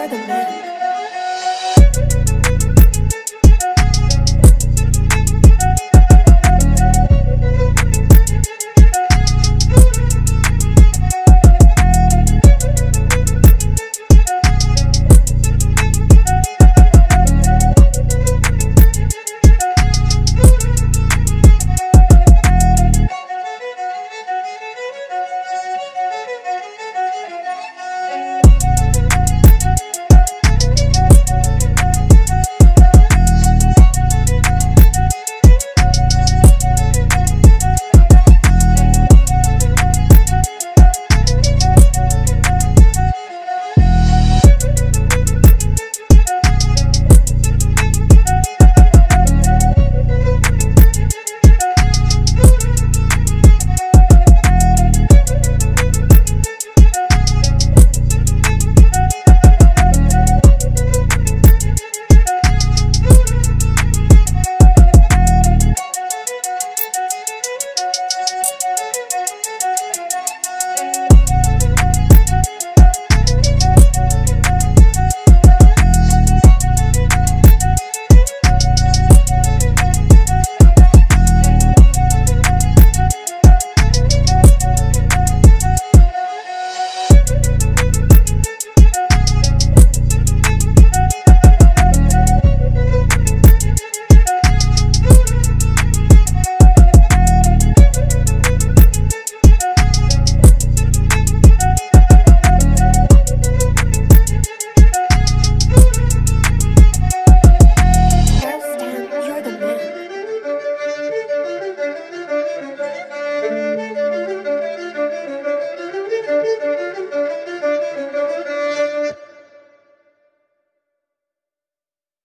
heard the